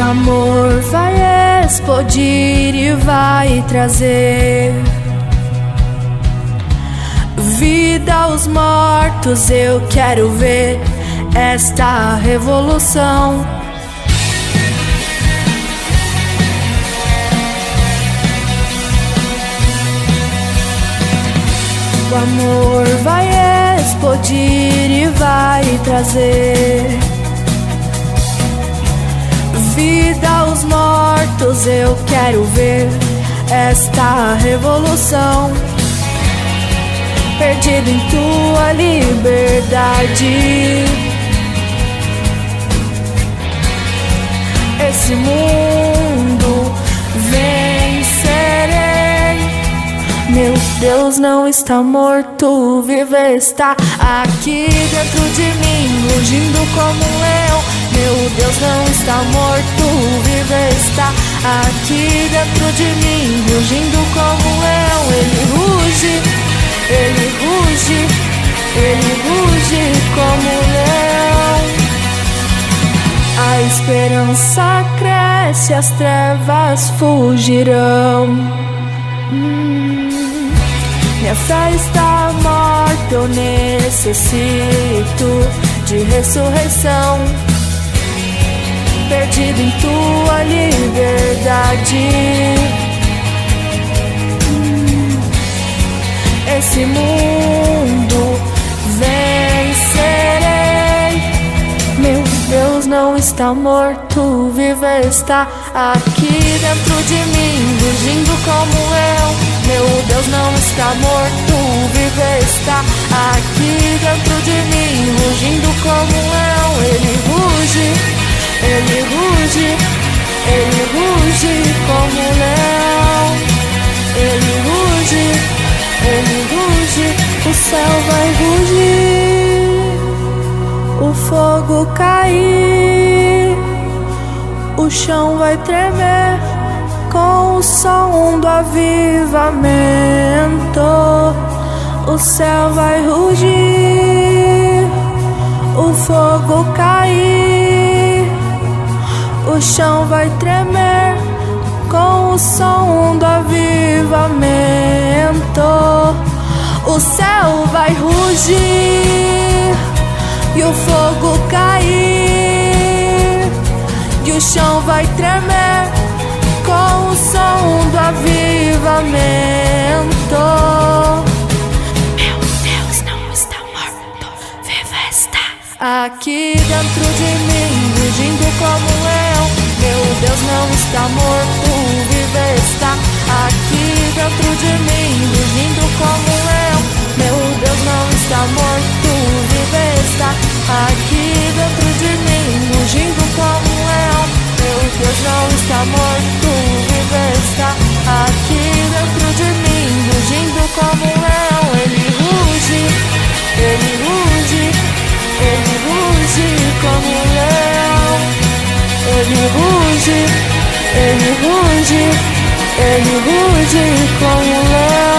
Amor vai explodir e vai trazer vida aos mortos. Eu quero ver esta revolução. O amor vai explodir e vai trazer vida aos mortos. Eu quero ver esta revolução. Perdido em tua liberdade. Esse mundo vencerei. Meu Deus não está morto, vive está aqui dentro de mim, rugindo como leão. Meu Deus não está morto, vive está aqui dentro de mim, rugindo como um leão. Ele ruge, ele ruge, ele ruge como um leão. A esperança cresce, as trevas fugirão. Hum. Minha fé está morta, eu necessito de ressurreição. Perdido em tua liberdade. Esse mundo vencerei. Meu Deus não está morto, vive está aqui dentro de mim, rugindo como leão. Meu Deus não está morto, vive está aqui dentro de mim, rugindo ruge, o céu vai rugir, o fogo cair, o chão vai tremer com o som do avivamento, o céu vai rugir, o fogo cair, o chão vai tremer com o som do avivamento, o céu vai rugir e o fogo cair, e o chão vai tremer com o som do avivamento. Meu Deus não está morto, viva está aqui dentro de mim, rugindo como um leão. Meu Deus não está morto, viva está aqui dentro de mim, rugindo como um leão. Meu Deus não está morto, viva está aqui dentro de mim, rugindo como um leão. Meu Deus não está morto, vive está aqui dentro de mim, rugindo como um leão. Ele ruge, ele ruge, ele ruge como um leão. Ele ruge, ele ruge, ele ruge como um leão.